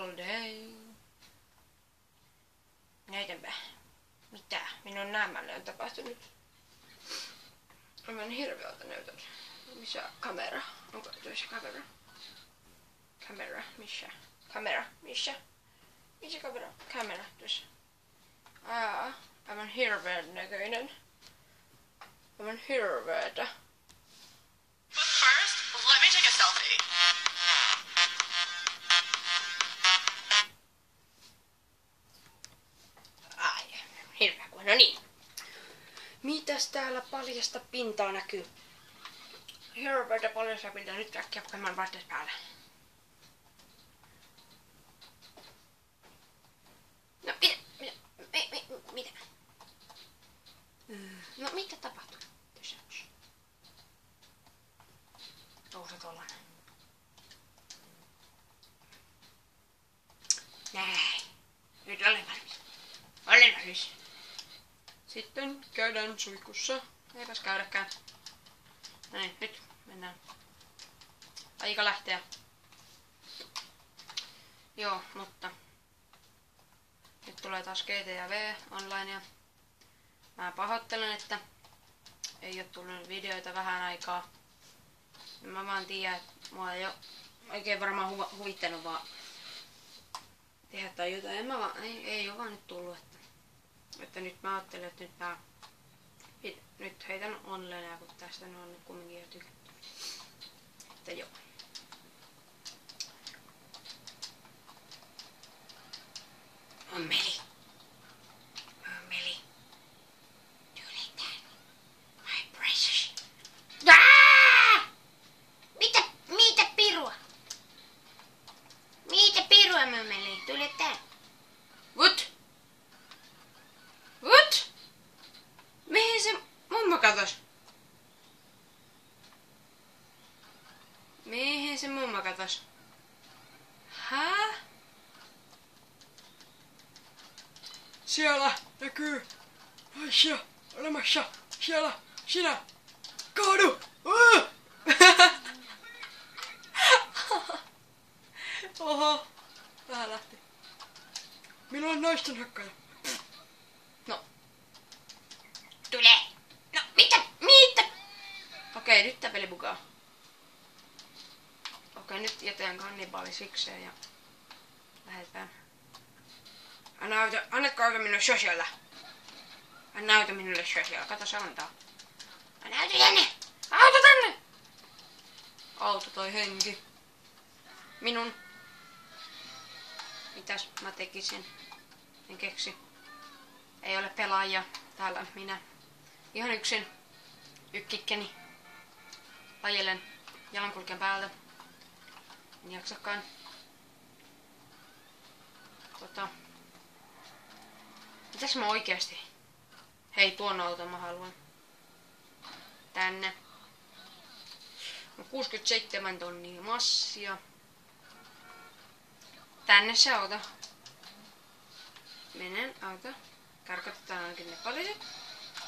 holiday. Näytänpä. Mitä minun nämälle on tapahtunut? Aivan hirveältä näytän. Missä kamera? Onko tuossa kamera? Kamera, missä? Kamera, missä? Missä kamera? Kamera, tuossa. Aa, aivan hirveän näköinen. Aivan hirveetä. Mitäs täällä paljasta pintaa näkyy? Hirveätä paljasta pintaa. Nyt äkkiä pakemaan vaatteet päälle. No, mitä? Mitä? Mi, mi, mitä? Mm, No, mitä tapahtuu? Tässä. Nouse tuollainen. Näin. Nyt olen valmis. Olen valmis. Sitten käydään suihkussa. Eipäs käydäkään. Niin, nyt mennään. Aika lähteä. Joo, mutta nyt tulee taas GTA V online mä pahoittelen, että ei ole tullut videoita vähän aikaa. Mä vaan tiedän, että mua ei ole oikein varmaan huva, huvittanut vaan tehdä tai jotain. En mä vaan, ei, ei ole vaan nyt tullut, että, että nyt mä ajattelen, että nyt mä nyt heitän onlinea, kun tästä nyt on kumminkin jo tykätty. Että joo. Ammeli. Tule tänne. My precious. Ah! Mitä, mitä pirua? Mitä pirua, Ammeli? Tule tänne. What? What? Mihin se mummo katos? Mihin se katos? Hää? Siellä näkyy naisia olemassa. Siellä, sinä, kaadu! Oho, vähän lähti. Minulla on naisten hakkaja. No. Tule! No, mitä? Mitä? Okei, nyt tää peli bugaa. Okei, nyt jätän kannibaali sikseen ja lähdetään. Anna auto, annatko auto minulle sosiaalla? Anna auto minulle sosiaalla. Kato, se antaa. Anna auto tänne! Auto tänne! Auto toi henki. Minun. Mitäs mä tekisin? En keksi. Ei ole pelaajia. Täällä minä. Ihan yksin. Ykkikkeni. Lajelen jalankulkijan päällä. En jaksakaan. Tota. Mitäs mä oikeasti? Hei, tuon auton mä haluan. Tänne. On 67 tonnia massia. Tänne se auto. Menen auto. Karkotetaan ainakin ne poliisit.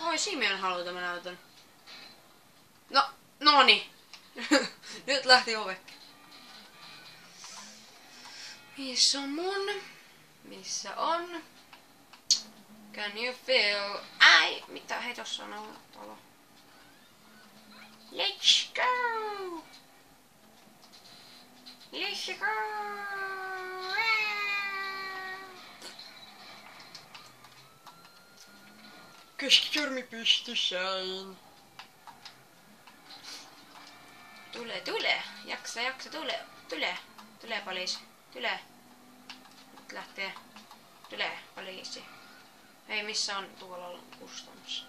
Oi, Simeon haluaa tämän auton. No, noni. Nyt lähti ove. Missä on mun? Missä on? Can you feel? Ai, mitä? Hei, tossa on ollut. Let's go! Let's go! Keskisormi pystyssä. Tule, tule. Jaksa, jaksa, tule. Tule. Tule poliisi. Tule. Nyt lähtee. Tule poliisi. Hei, missä on tuolla Kustannus?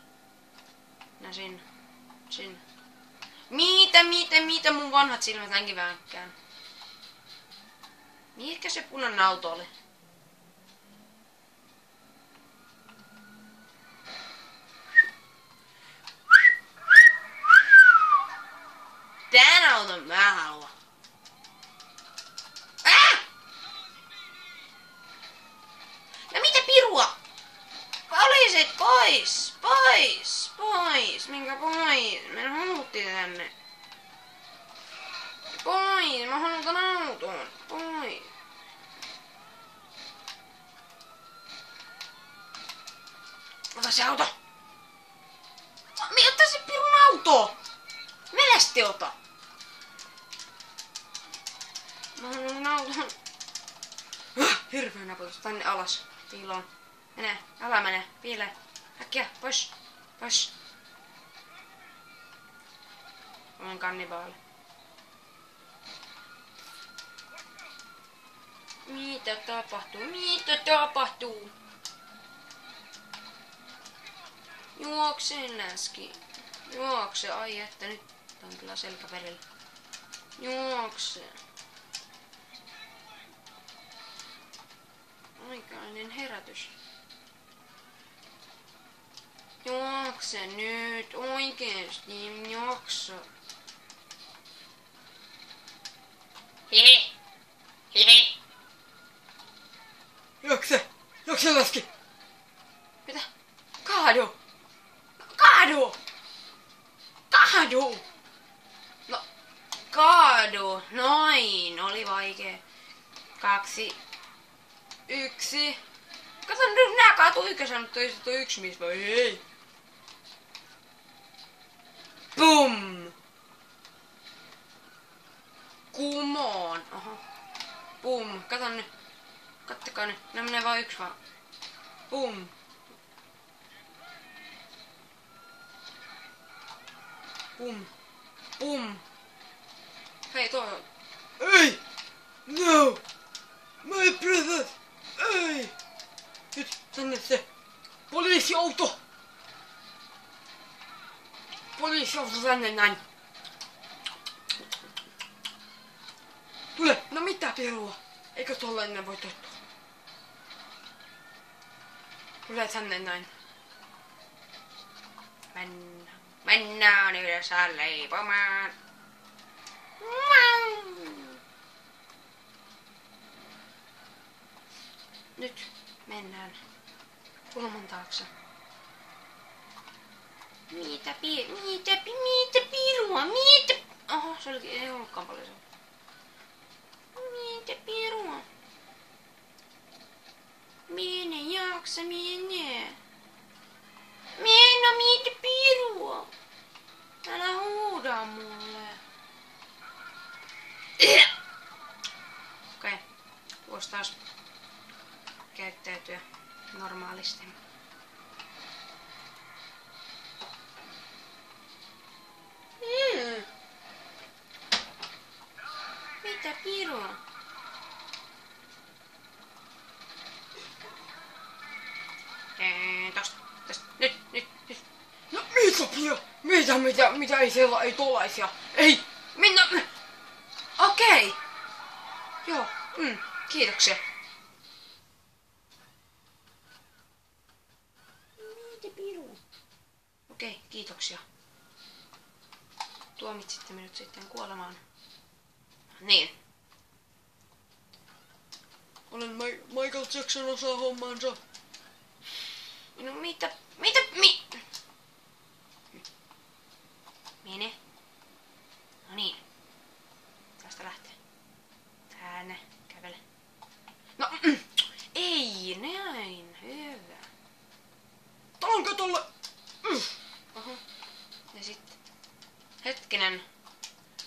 Nää sin. Sin. Mitä, mitä, mitä mun vanhat silmät näki vänkään? Mihinkä se punainen auto oli? Ihmiset pois! Pois! Pois! Minkä pois? Me haluttiin tänne. Pois! Mä haluan tän auton, Pois! Ota se auto! Ota se pirun auto! Velästi ota! Mä haluan auton. Hirveänä pois tänne alas. Piiloon. Mene. Älä mene. Piile. Äkkiä. Pois. Pois. Olen kannibaali. Mitä tapahtuu? Mitä tapahtuu? Juokse läski. Juokse. Ai että nyt on kyllä selkäperillä. Juokse. Aikainen herätys. Juokse nyt oikeesti. Juokse. Hehe. Hehe. Juokse! Juokse läski! Mitä? Kaadu! Kaadu! Kaadu! No, kaadu. Noin, oli vaikea. Kaksi. Yksi. Kato nyt nää kaatuu ykkösen, mutta yksi mies vai ei. Pum! Kumoon. Oho. Pum. Kato nyt. Kattokaa nyt. Nää menee vaan yksi vaan. Pum. Pum. Pum. Hei, on. Ei! No! My brother! Ei! Nyt tänne se poliisiauto! Poliisiauto tänne näin. Tule! No mitä perua? Eikö tuolla ennen voi tottua? Tule tänne näin. Mennään. Mennään yhdessä leipomaan. Nyt mennään kulman taakse. Mitä pi... Mitä pi... Mitä pirua? Mitä... Oho, se olikin... Ei ollutkaan paljon se. Mitä pirua? Mene, jaksa, mene. Pirua? Ee, tosta, tosta, nyt, nyt, nyt. No mitä Pia? Mitä, mitä, mitä ei siellä, ei tuollaisia? Ei! Minna... Okei. Okay. Joo, mm, kiitoksia. Mitä piru? Okei, okay, kiitoksia. Tuomitsitte minut sitten kuolemaan. Niin. Olen Ma- Michael Jackson osaa hommaansa. No mitä, mitä, mi... Mene. No niin. Tästä lähtee. Tänne, kävele. No, mm, ei näin, hyvä. Talon katolle! Mm. Oho. Ja sitten. Hetkinen.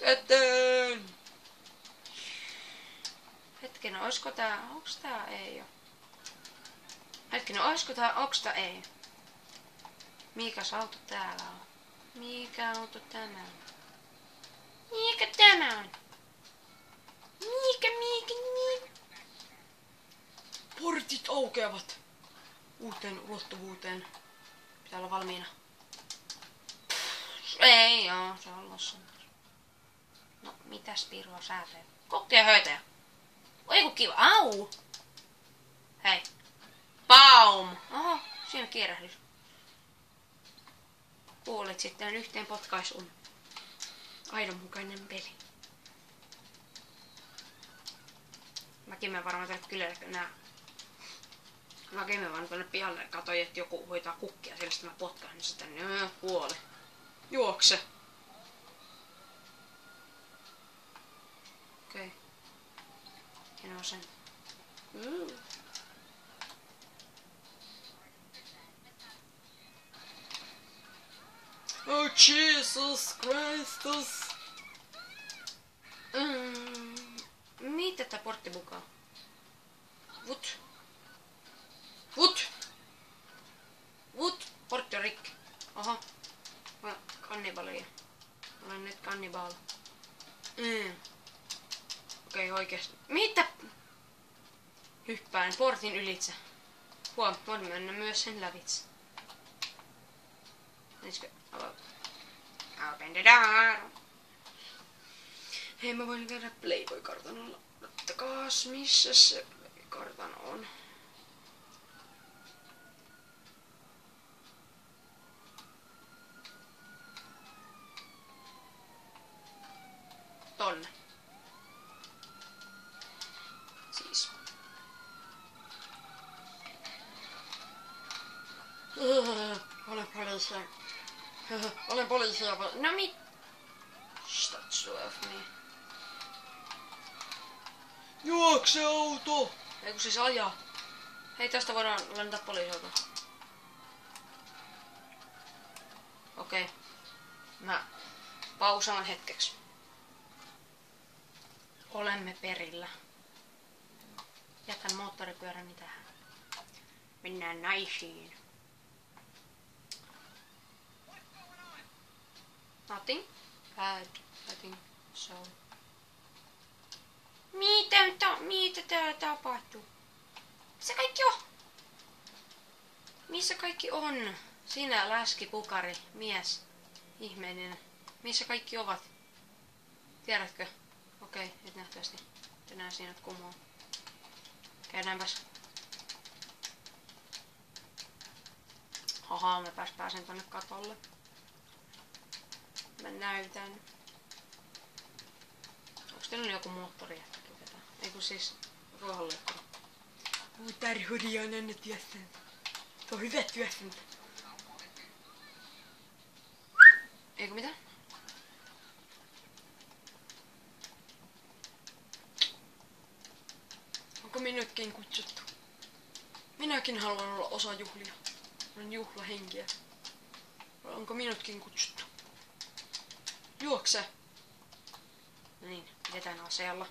Eteen! Hetkinen, oisko tää, onks tää ei oo? Hetkinen, oisko tää, onks tää ei? Mikäs auto täällä on? Mikä auto tämä on? Mikä tämä on? Mikä, mikä, mikä? Portit aukeavat uuteen ulottuvuuteen. Pitää olla valmiina. Ei oo, se on lossa. No, mitäs Pirua sä teet? Kokkia höytäjä. Oi ku kiva. Au! Hei. Paum! Oho, siinä kierrähdys. Kuulit sitten yhteen potkaisuun. Aidonmukainen peli. Mäkin mä varmaan tänne kylälle nää. Mäkin mä vaan tuonne pihalle katsoin, että joku hoitaa kukkia, sillä sitten mä potkasin sitä, niin kuoli. Juokse. Okei. Okay. Mm. Jesus Christus! Mm, mitä tää portti mukaan? Vut. Vut. Vut. Portti on rikki. Oho. Mä oon kannibalia. Olen nyt kannibaal. Mm. Okei, okay, oikeesti. Mitä? Hyppään portin ylitse. Huom, voin mennä myös sen lävitse. Ensikö? Open the door. Hei, mä voin käydä Playboy-kartanolla. Ottakaas, missä se kartano on? Tonne. Siis. Olen poliisia. Olen poliisia. No mit? Stop niin. Juokse auto! Ei kun siis ajaa. Hei, tästä voidaan lentää poliisiauto. Okei. Okay. Mä pausaan hetkeksi. Olemme perillä. Jätän moottoripyöräni tähän. Mennään naisiin. Nothing bad, I think so. Mitä, ta, mitä täällä tapahtuu? Missä kaikki on? Missä kaikki on? Sinä, läski, pukari, mies, ihmeinen. Missä kaikki ovat? Tiedätkö? Okei, nyt nähtävästi. Tänään sinut kumoon. Käydäänpäs. Haha, mä pääs pääsen tonne katolle. Mä näytän. Onks teillä joku moottori jätkä ketään? Ei kun siis ruohonleikkuri. Uu, Tarhuri on aina työstänyt. Se on hyvä työstänyt. Eikö mitä? Onko minutkin kutsuttu? Minäkin haluan olla osa juhlia. Olen juhlahenkiä. Onko minutkin kutsuttu? Juokse! No niin, pidetään aseella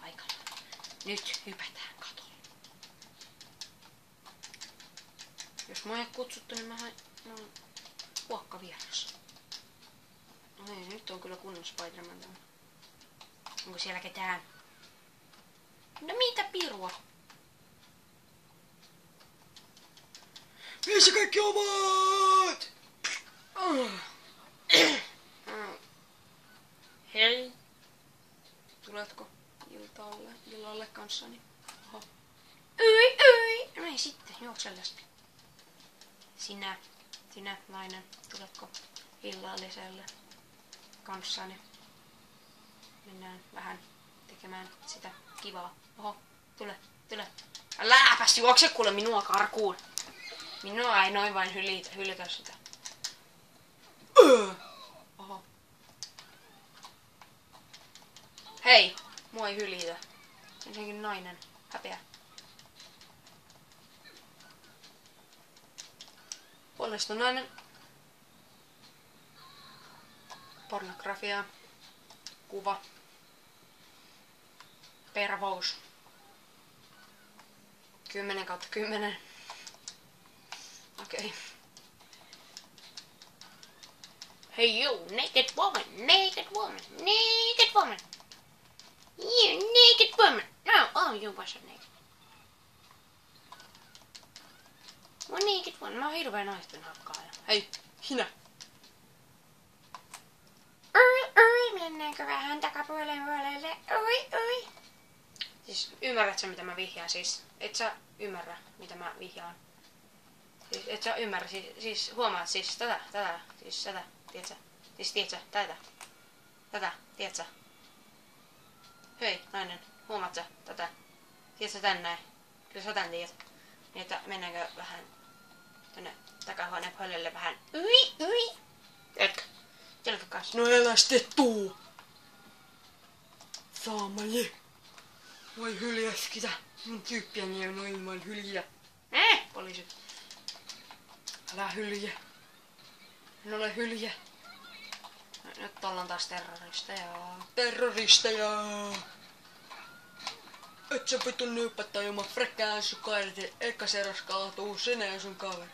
paikalla. Nyt hypätään katolle. Jos ei ole kutsuttu, niin mä hain... Mä oon huokkavieras. No niin, nyt on kyllä kunnon Spider-Man tämä. Onko siellä ketään? No mitä pirua? Missä kaikki ovat? Mm. Hei. Tuletko iltaalle, illalle kanssani? Oho. Yi. No ei sitten, juokse läpi. Sinä, sinä nainen, tuletko illalliselle kanssani? Mennään vähän tekemään sitä kivaa. Oho, tule, tule. Äläpäs juokse kuule minua karkuun. Minua ei noin vain hylitä, hylytä sitä. Öö. Oho. Hei, mua ei hylitä. Ensinnäkin nainen. Häpeä. Puolesta nainen. Pornografia. Kuva. Pervous. 10 kautta 10. Okei. Okay. Hey you, naked woman, naked woman, naked woman. You naked woman. No, oh, you wasn't naked. Mä oon naked woman. Mä oon hirveä naisten hakkaaja. Hei, Sinä. ui, ui, mennäänkö vähän takapuoleen puolelle? Ui, ui. Siis ymmärrät sä mitä mä vihjaan? Siis et sä ymmärrä mitä mä vihjaan. Siis et sä ymmärrä, siis, siis huomaat siis tätä, tätä, siis tätä, tiedätkö? Siis tiedätkö, tätä, tätä, tiedätkö? Hei, nainen, huomaat sä tätä? Tiedätkö tän näin? Kyllä sä tän tiedät. Niin että mennäänkö vähän tänne takahuoneen puolelle vähän ui, ui. Tiedätkö? Tiedätkö kanssa? No älä sitten tuu. Saamali. Voi hyljäskitä. Mun tyyppiäni on ilman hyljä. Eh, poliisit. Älä hylje. En ole hylje. Nyt ollaan taas terroristeja. Terroristeja! Et sä vittu nyypättä ilman fräkkää sun kairiti, eikä seras kaatuu sinä ja sun kaveri.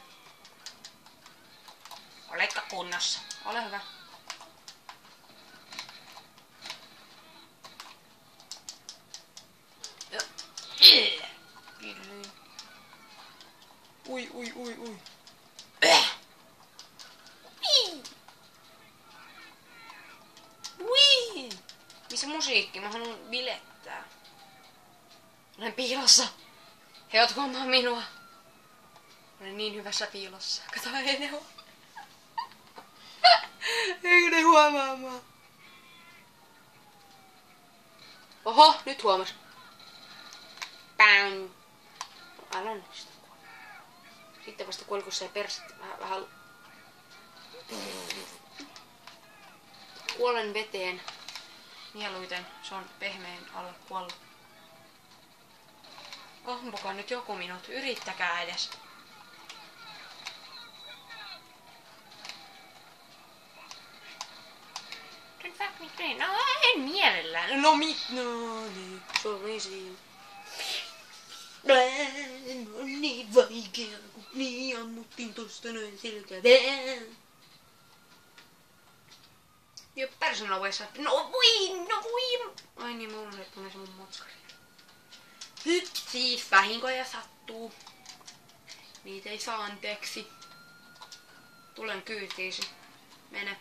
Oletka kunnossa. Ole hyvä. Ui, ui, ui, ui. Ui! Missä musiikki? Mä haluan bilettää. Olen piilossa. He oot huomaa minua. Olen niin hyvässä piilossa. Kato, ei ne huomaa. Eikö ne huomaamaan? Oho, nyt huomas. Bang. Älä nyt sitä. Sitten vasta kuoli, kun se perset vähän, vähän... Kuolen veteen. Mieluiten se on pehmeän alle kuollut. Ampukaa nyt joku minut, yrittäkää edes. Don't fuck me green. No, en mielellään. No mit, no niin. Se on niin siinä. On niin vaikea, kun niin ammuttiin tosta noin selkäveen. You're personal ways up. No voi, no voi. Ai niin, mulla on se mun motskari. Nyt siis vahinkoja sattuu. Niitä ei saa anteeksi. Tulen kyytiisi. Mene.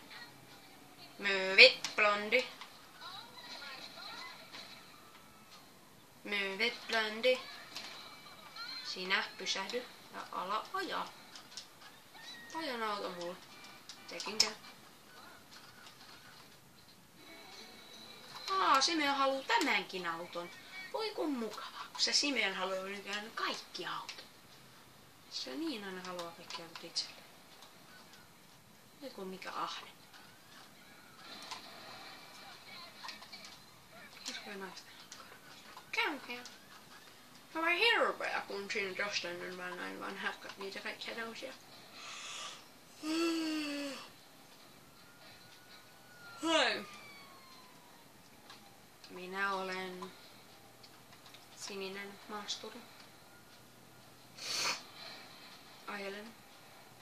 Move it, blondi. It, blondi. Sinä pysähdy ja ala ajaa. Ajan auto mulle. Tekin käy. Aa, Simeon haluaa tämänkin auton. Voi kun mukavaa, kun se Simeon haluaa nykyään kaikki autot. Se niin aina haluaa kaikki autot itselleen. Voi kun mikä ahne. Naista? Käy, käy. Mä vaan hirveä, kun siinä jostain on vaan näin vaan hakkat niitä kaikkia nousia. Hei. Minä olen sininen maasturi. Ajelen.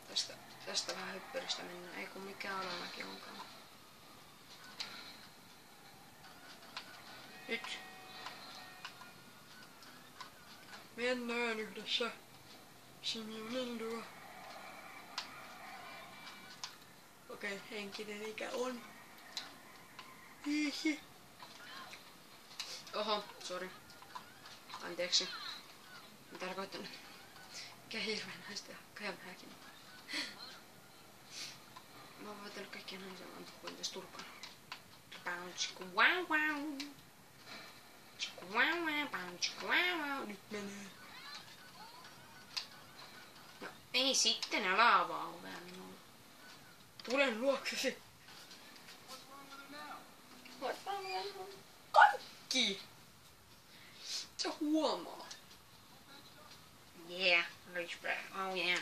Tästä, tästä vähän hyppyristä mennään. Ei kun mikä alamäki onkaan. Nyt. Mennään yhdessä. Simeonin luo. Okei, henkinen ikä on. Hihi. Oho, sori. Anteeksi. Mä tarkoittanut. Mikä hirveän naista käymääkin. Mä oon voitellut kaikkia naisia antaa kuin tässä. Pau, chiku, wow, wow. Wow, wow, chiku, wow, wow. Nyt menee. No ei sitten, älä avaa ovea minulle. Tulen luoksesi. Kaikki! Se huomaa. Yeah, respect. Oh yeah.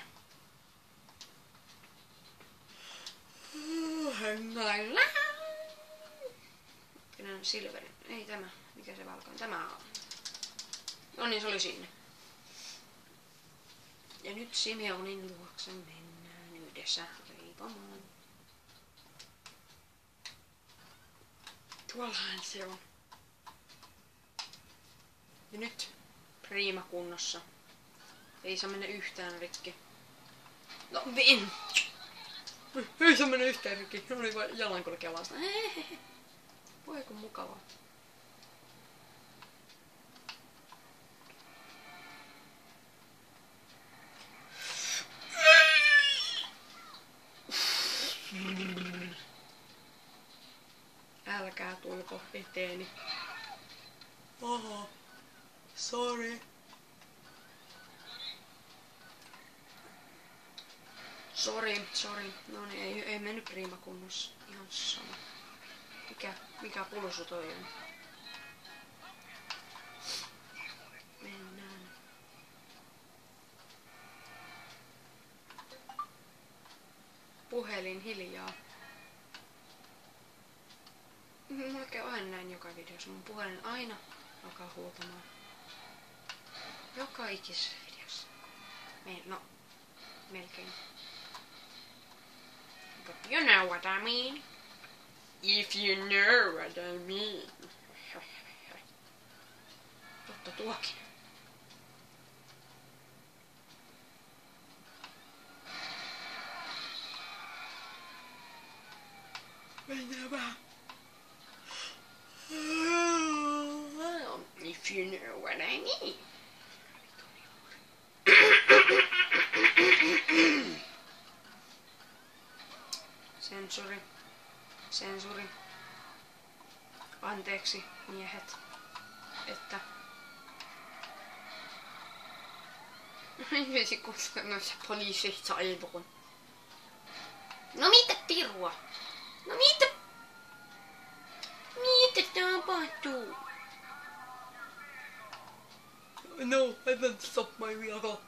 Hengailla. Pidän silveri. Ei tämä. Mikä se valkoinen? Tämä on. No niin, se oli sinne. Ja nyt Simeonin luokse mennään yhdessä leipomaan. Tuollahan se on. Ja nyt priima kunnossa. Ei saa mennä yhtään rikki. No, vin! Ei se mene yhtään rikki. Se oli vain jalankulkija vasta. Voi kun mukavaa. Älkää tulko eteeni. Oho. Sorry. Sori, sori. No niin, ei, ei mennyt priima kunnossa. Ihan sama. Mikä, mikä pulsu toi on? Mennään. Puhelin hiljaa. Melkein aina näin joka videossa. Mun puhelin aina alkaa huutamaan. Joka ikisessä videossa. Me, no, melkein. But you know what I mean. If you know what I mean. Totta tuokin. Miehet. Että... Vesi noissa poliiseissa aivoon. No mitä pirua? No mitä? Mitä tapahtuu? No, I won't stop my vehicle.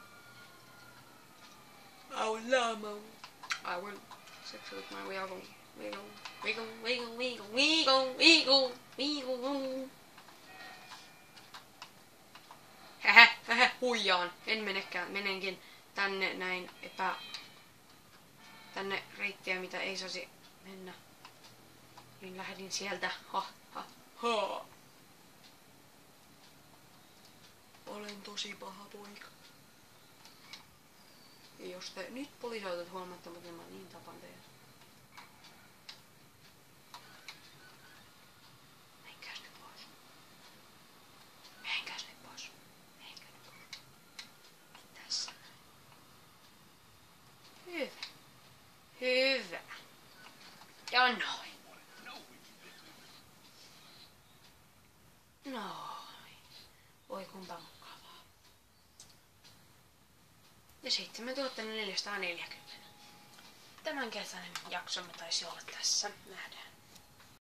I will llama. I will sex with my wiggle, wiggle, huijaan. En menekään, menenkin tänne näin epä... Tänne reittiä, mitä ei saisi mennä. Niin lähdin sieltä. Ha, ha. Ha. Olen tosi paha poika. Ja jos te nyt poliisiautot huomaatte, mutta mä niin tapan teidät. Menkääs nyt pois. Menkääs nyt pois. Menkää nyt pois. Tässä. Hyvä. Hyvä. Ja noin. Noin. Voi kumpa mukavaa. Ja 7440. Tämän kesäinen jaksomme taisi olla tässä. Nähdään.